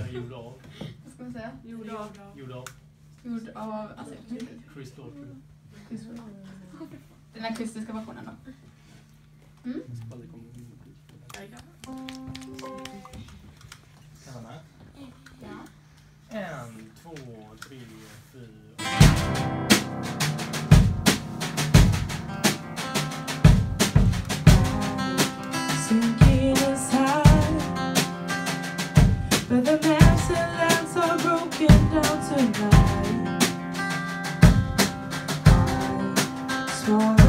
jag gjorde av. Vad ska man säga? Gjord av. Gjord av. Gjord av... Alltså, Chris Daughtry. Den akustiska versionen då? Mm? But the maps and lamps are broken down tonight. I swore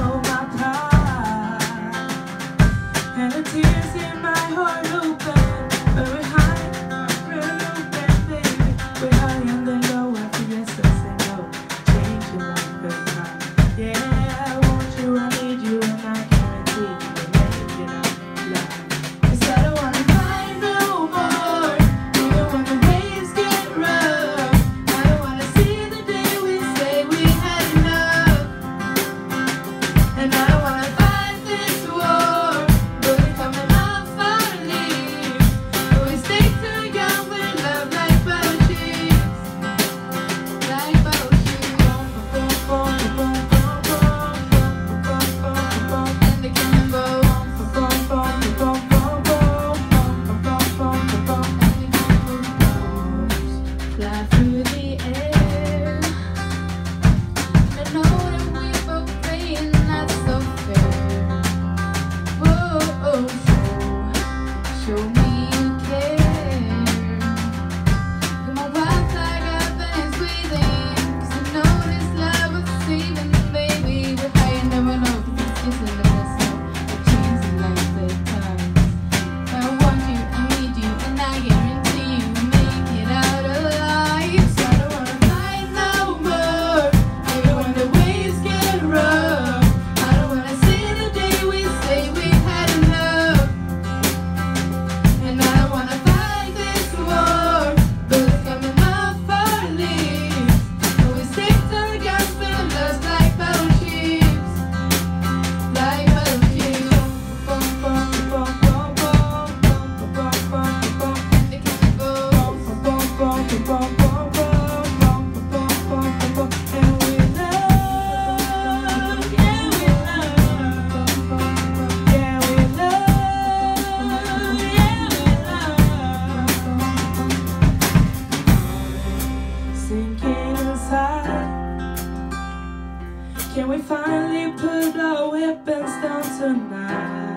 Can we finally put our weapons down tonight?